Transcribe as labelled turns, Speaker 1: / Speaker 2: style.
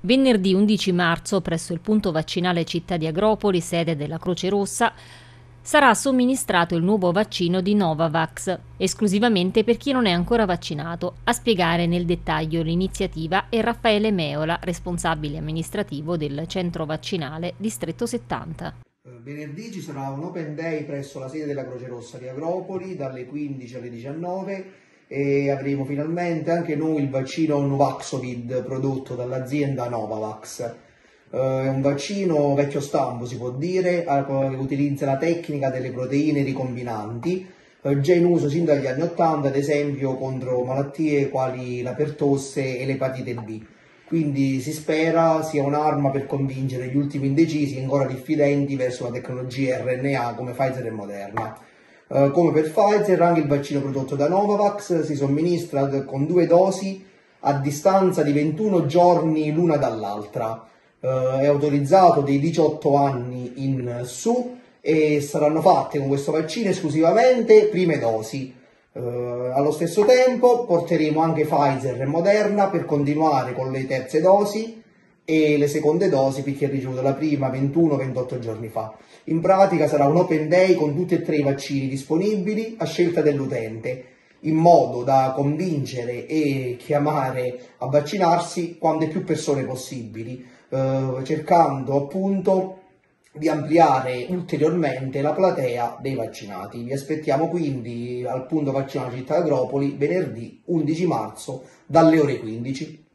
Speaker 1: Venerdì 11 marzo, presso il punto vaccinale Città di Agropoli, sede della Croce Rossa, sarà somministrato il nuovo vaccino di Novavax, esclusivamente per chi non è ancora vaccinato. A spiegare nel dettaglio l'iniziativa è Raffaele Meola, responsabile amministrativo del centro vaccinale Distretto 70.
Speaker 2: Eh, venerdì ci sarà un Open Day presso la sede della Croce Rossa di Agropoli dalle 15 alle 19 e avremo finalmente anche noi il vaccino Nuvaxovid prodotto dall'azienda Novavax. Uh, è un vaccino vecchio stampo, si può dire, che utilizza la tecnica delle proteine ricombinanti, uh, già in uso sin dagli anni 80, ad esempio contro malattie quali la pertosse e l'epatite B. Quindi si spera sia un'arma per convincere gli ultimi indecisi ancora diffidenti verso la tecnologia RNA come Pfizer e Moderna. Uh, come per Pfizer, anche il vaccino prodotto da Novavax si somministra con due dosi a distanza di 21 giorni l'una dall'altra. Uh, è autorizzato dei 18 anni in su e saranno fatte con questo vaccino esclusivamente prime dosi. Uh, allo stesso tempo porteremo anche Pfizer e Moderna per continuare con le terze dosi e le seconde dosi per chi ha ricevuto la prima 21-28 giorni fa. In pratica sarà un open day con tutti e tre i vaccini disponibili a scelta dell'utente, in modo da convincere e chiamare a vaccinarsi quante più persone possibili, eh, cercando appunto di ampliare ulteriormente la platea dei vaccinati. Vi aspettiamo quindi al punto vaccinale Città Agropoli venerdì 11 marzo dalle ore 15.